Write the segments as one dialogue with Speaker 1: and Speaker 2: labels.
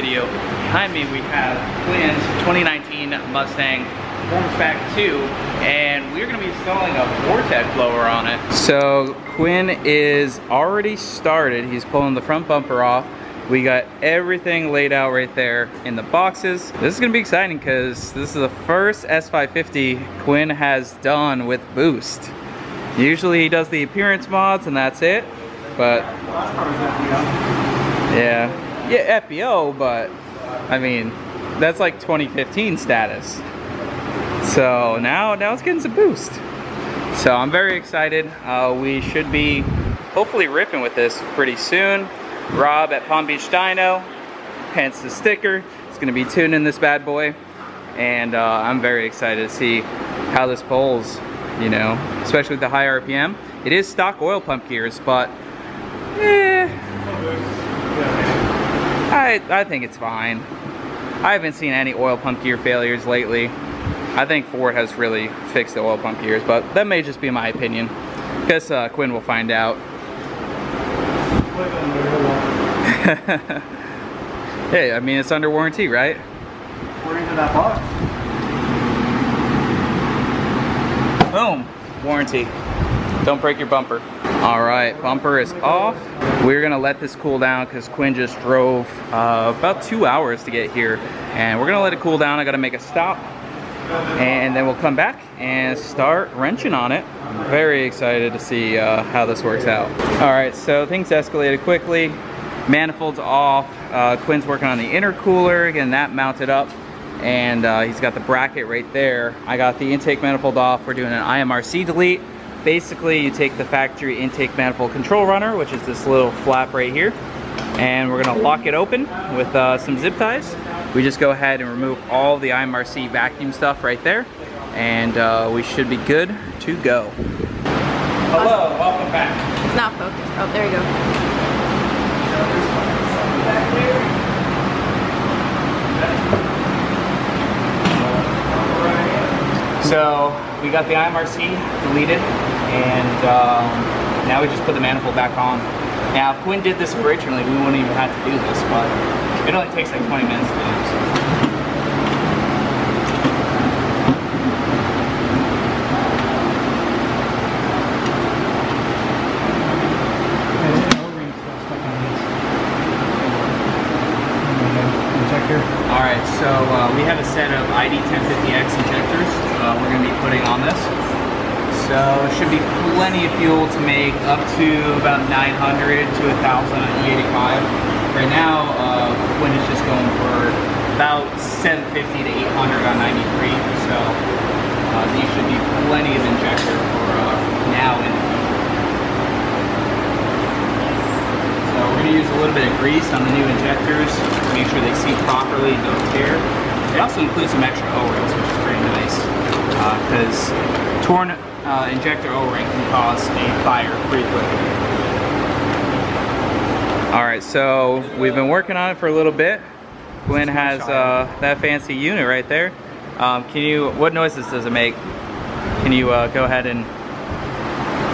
Speaker 1: video. Behind me we have Quinn's 2019 Mustang Performance 2 and we're gonna be installing a Vortech blower on it. So Quinn is already started. He's pulling the front bumper off. We got everything laid out right there in the boxes. This is gonna be exciting because this is the first S550 Quinn has done with boost. Usually he does the appearance mods and that's it, but yeah, yeah, FBO, but I mean, that's like 2015 status. So now, now it's getting some boost. So I'm very excited. Uh, we should be hopefully ripping with this pretty soon. Rob at Palm Beach Dyno, hence the sticker. It's gonna be tuning this bad boy. And uh, I'm very excited to see how this pulls, you know, especially with the high RPM. It is stock oil pump gears, but eh, I, I think it's fine. I haven't seen any oil pump gear failures lately. I think Ford has really fixed the oil pump gears, but that may just be my opinion. Guess uh, Quinn will find out. hey, I mean, it's under warranty, right?
Speaker 2: According to that box.
Speaker 1: Boom, warranty. Don't break your bumper. All right, bumper is off. We're gonna let this cool down because Quinn just drove uh, about two hours to get here. And we're gonna let it cool down. I gotta make a stop. And then we'll come back and start wrenching on it. I'm very excited to see uh, how this works out. All right, so things escalated quickly. Manifold's off. Uh, Quinn's working on the intercooler, getting that mounted up. And uh, he's got the bracket right there. I got the intake manifold off. We're doing an IMRC delete. Basically, you take the factory intake manifold control runner, which is this little flap right here, and we're gonna lock it open with uh, some zip ties. We just go ahead and remove all the IMRC vacuum stuff right there, and uh, we should be good to go. Hello, welcome back.
Speaker 3: It's not focused. Oh, there you go.
Speaker 1: So we got the IMRC deleted, and um, now we just put the manifold back on. Now, if Quinn did this originally, we wouldn't even have to do this, but it only takes like 20 minutes to do this.
Speaker 2: Injector.
Speaker 1: All right, so uh, we have a set of ID1050X injectors uh, we're going to be putting on this. So should be plenty of fuel to make up to about 900 to 1,000 on E85. Right now, uh, Quinn is just going for about 750 to 800 on 93. So uh, these should be plenty of injector for uh, now and the future. So we're going to use a little bit of grease on the new injectors, to make sure they seat properly and don't tear. It also includes some extra O-rings, which is pretty nice, because torn uh, injector O-ring can cause a fire pretty quickly. All right, so we've been working on it for a little bit. Glenn has uh, that fancy unit right there. Um, can you, what noises does it make? Can you uh, go ahead and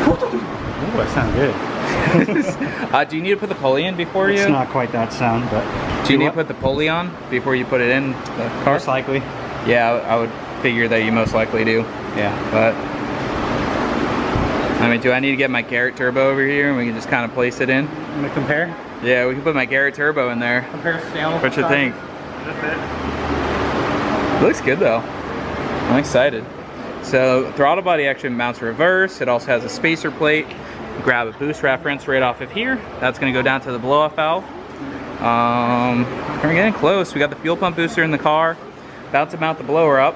Speaker 2: Ooh, that sounds good.
Speaker 1: uh, do you need to put the pulley in before
Speaker 2: It's
Speaker 1: you?
Speaker 2: It's not quite that sound, but
Speaker 1: do you need to put the pulley on before you put it in the car?
Speaker 2: most likely.
Speaker 1: Yeah, I I would figure that you most likely do.
Speaker 2: Yeah.
Speaker 1: But I mean, do I need to get my Garrett Turbo over here and we can just kind of place it in?
Speaker 2: I'm gonna compare.
Speaker 1: Yeah, we can put my Garrett Turbo in there.
Speaker 2: Compare scale.
Speaker 1: What you think?
Speaker 2: That's
Speaker 1: It looks good though. I'm excited. So throttle body actually mounts reverse. It also has a spacer plate. Grab a boost reference right off of here. That's gonna go down to the blow off valve. Um, we're getting close. We got the fuel pump booster in the car. About to mount the blower up.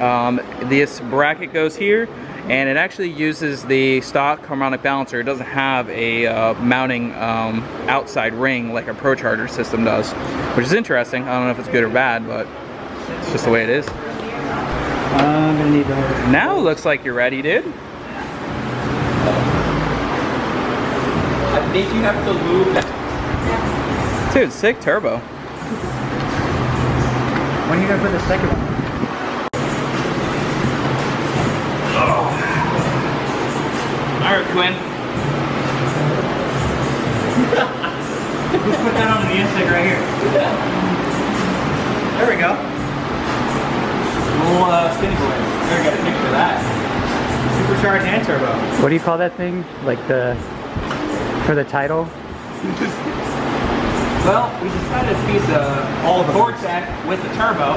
Speaker 1: Um, this bracket goes here and it actually uses the stock harmonic balancer. It doesn't have a uh, mounting um, outside ring like a ProCharger system does, which is interesting. I don't know if it's good or bad, but it's just the way it is.
Speaker 2: I'm gonna need.
Speaker 1: Now it looks like you're ready, dude.
Speaker 4: I think you have to that.
Speaker 1: Dude, sick turbo.
Speaker 2: When are you gonna put the second one?
Speaker 1: Quinn.
Speaker 2: Just put that on the intake right here. There we go.
Speaker 4: Little uh, spinny boy. Better get a picture of that.
Speaker 2: Supercharged and turbo.
Speaker 5: What do you call that thing? Like the for the title?
Speaker 4: Well, we decided to feed the all the Vortech with the turbo.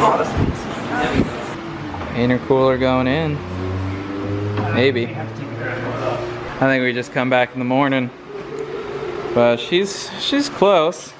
Speaker 4: Oh, that's there.
Speaker 1: Intercooler going in. Maybe. I think we just come back in the morning. But she's she's close.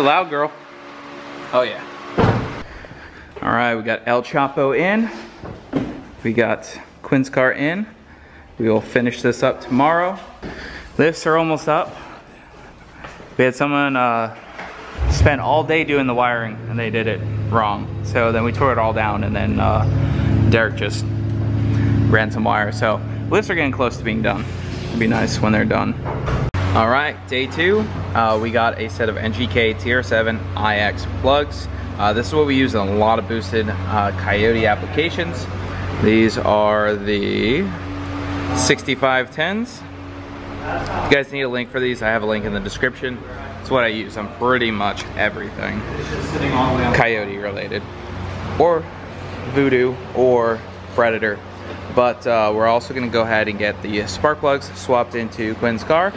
Speaker 1: A loud girl. Oh yeah. All right, we got El Chapo in. We got Quinn's car in. We will finish this up tomorrow. Lifts are almost up. We had someone uh, spend all day doing the wiring and they did it wrong. So then we tore it all down and then uh, Derek just ran some wire. So lifts are getting close to being done. It'd be nice when they're done. All right, day two, uh, we got a set of NGK TR7 IX plugs. Uh, this is what we use in a lot of boosted uh, Coyote applications. These are the 6510s. If you guys need a link for these, I have a link in the description. It's what I use on pretty much everything Coyote related. Or Voodoo or Predator. But uh, we're also gonna go ahead and get the spark plugs swapped into Quinn's car.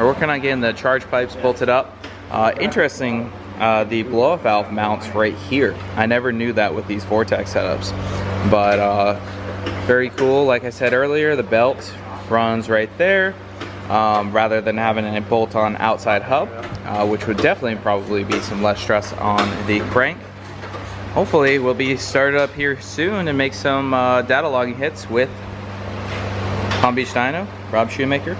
Speaker 1: We're working on getting the charge pipes bolted up. Uh, interesting, uh, the blow-off valve mounts right here. I never knew that with these Vortech setups. But uh, very cool, like I said earlier, the belt runs right there. Um, rather than having a bolt-on outside hub, uh, which would definitely probably be some less stress on the crank. Hopefully we'll be started up here soon and make some uh, data logging hits with Palm Beach Dyno, Rob Shoemaker.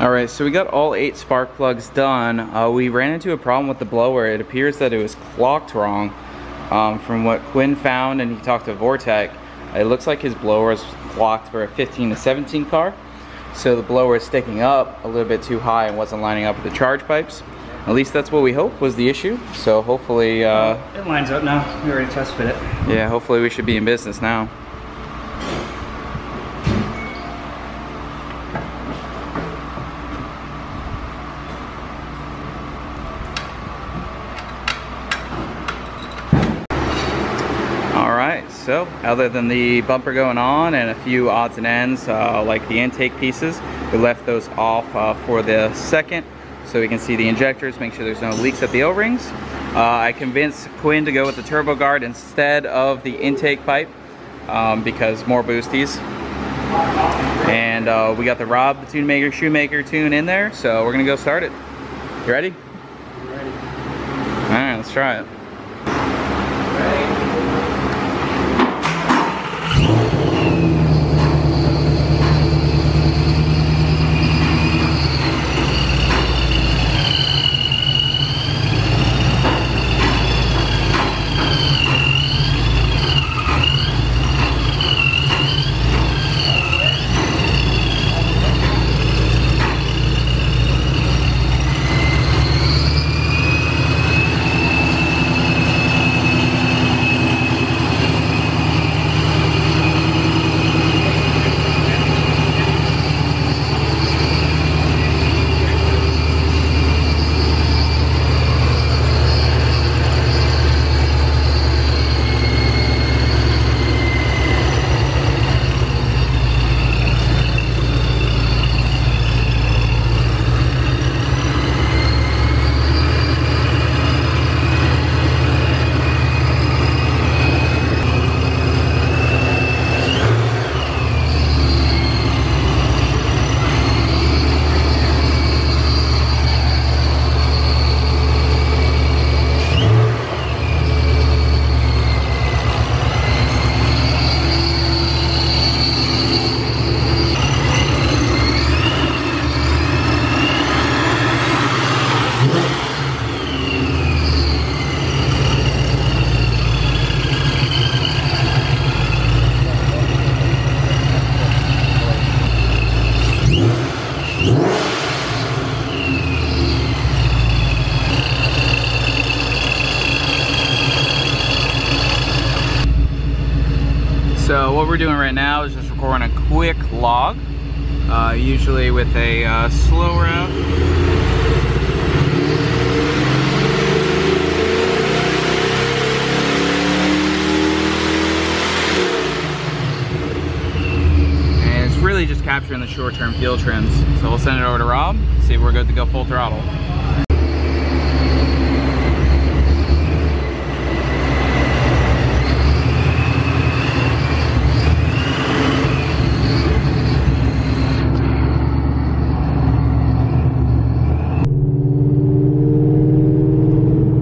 Speaker 1: All right, so we got all eight spark plugs done. Uh, we ran into a problem with the blower. It appears that it was clocked wrong. Um, from what Quinn found and he talked to Vortech, it looks like his blower is clocked for a 15 to 17 car. So the blower is sticking up a little bit too high and wasn't lining up with the charge pipes. At least that's what we hope was the issue. So hopefully, uh,
Speaker 2: It lines up now. We already test fit it.
Speaker 1: yeah, hopefully we should be in business now. Right, so other than the bumper going on and a few odds and ends, uh, like the intake pieces, we left those off uh, for the second so we can see the injectors, make sure there's no leaks at the O-rings. Uh, I convinced Quinn to go with the turbo guard instead of the intake pipe um, because more boosties. And uh, we got the Rob, the Tune Maker, Shoemaker tune in there, so we're gonna go start it. You ready?
Speaker 2: I'm Ready.
Speaker 1: All right, let's try it. With a uh, slow route. And it's really just capturing the short-term fuel trims. So we'll send it over to Rob, see if we're good to go full throttle.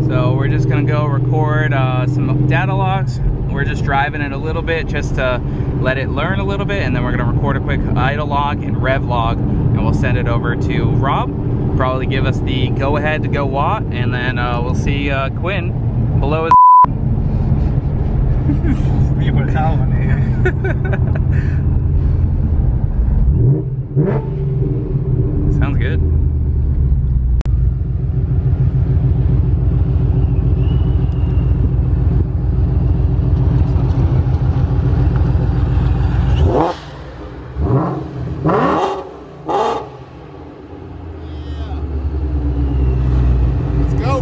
Speaker 1: So we're just gonna go record uh, some data logs. We're just driving it a little bit just to let it learn a little bit and then we're gonna record a quick idle log and rev log and we'll send it over to Rob. Probably give us the go ahead to go WOT and then uh, we'll see uh, Quinn below his
Speaker 2: You put a on.
Speaker 1: Sounds good.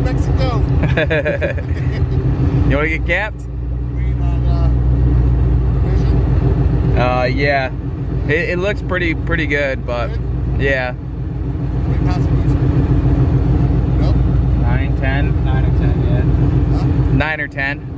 Speaker 6: Let's go, Mexico.
Speaker 1: you wanna get gapped?
Speaker 6: Waiting on uh.
Speaker 1: Uh, yeah. It, it looks pretty pretty good, but yeah.
Speaker 6: Wait. Nope.
Speaker 1: Nine, ten.
Speaker 2: Nine or ten, yeah.
Speaker 6: Huh?
Speaker 1: Nine or ten.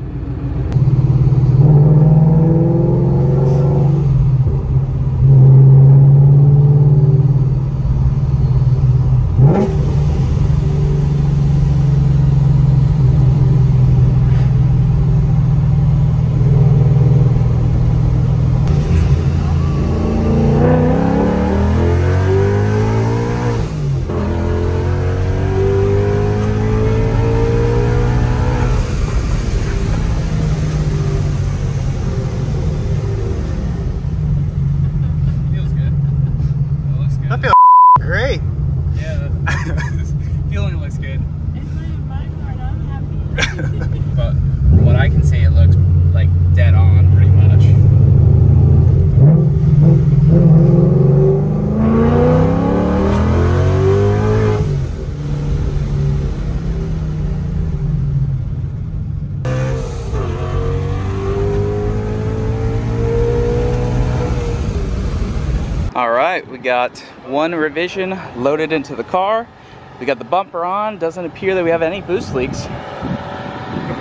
Speaker 1: Feels good. It looks good.
Speaker 2: That feels great.
Speaker 1: Yeah, feeling looks good.
Speaker 3: It's my part. I'm happy.
Speaker 1: But from what I can see, it looks like dead on pretty much. All right, we got one revision loaded into the car. We got the bumper on. Doesn't appear that we have any boost leaks.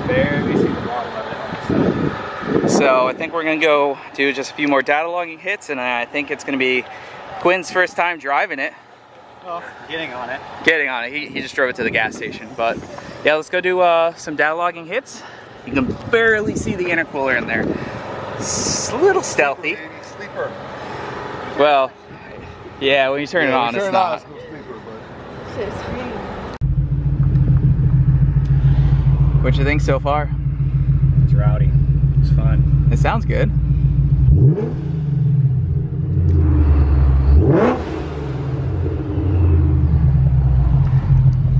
Speaker 2: Barely see the bottom of it.
Speaker 1: So I think we're gonna go do just a few more data logging hits and I think it's gonna be Quinn's first time driving it,
Speaker 2: Well, getting on it.
Speaker 1: getting on it. He, he just drove it to the gas station. But yeah, let's go do uh, some data logging hits. You can barely see the intercooler in there. It's a little stealthy.
Speaker 6: Sleeper.
Speaker 1: Well, yeah, when you turn it on,
Speaker 6: turn
Speaker 1: it's
Speaker 6: it
Speaker 1: not.
Speaker 6: on, it's no sleeper, but
Speaker 3: So scream.
Speaker 1: What you think so far?
Speaker 2: It's rowdy. It's fun.
Speaker 1: It sounds good.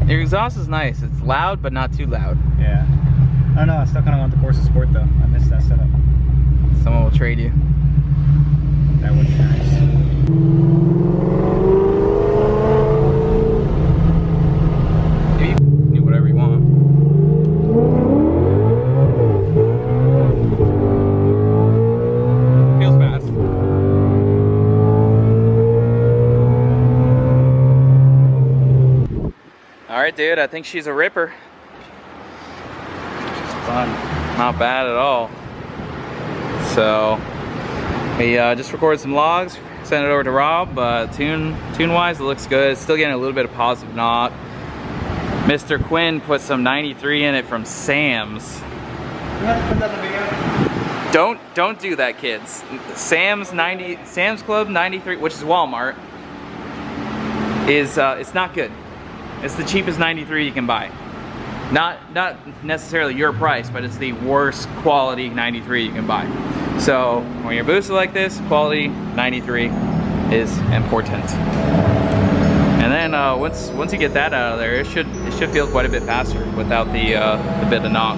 Speaker 1: Your exhaust is nice. It's loud, but not too loud.
Speaker 2: Yeah. Oh, I don't know. I still kind of want the Corsa Sport though. I missed that setup.
Speaker 1: Someone will trade you.
Speaker 2: That would be nice.
Speaker 1: Dude. I think she's a ripper.
Speaker 2: Fun.
Speaker 1: Not bad at all. So we uh, just recorded some logs, sent it over to Rob. But tune tune wise, it looks good. Still getting a little bit of positive knock. Mr. Quinn put some 93 in it from Sam's. Don't don't do that, kids. Sam's 90 Sam's Club 93, which is Walmart, is uh, it's not good. It's the cheapest 93 you can buy. Not not necessarily your price, but it's the worst quality 93 you can buy. So when you're boosted like this, quality 93 is important. And then uh, once once you get that out of there, it should it should feel quite a bit faster without the uh, the bit of knock.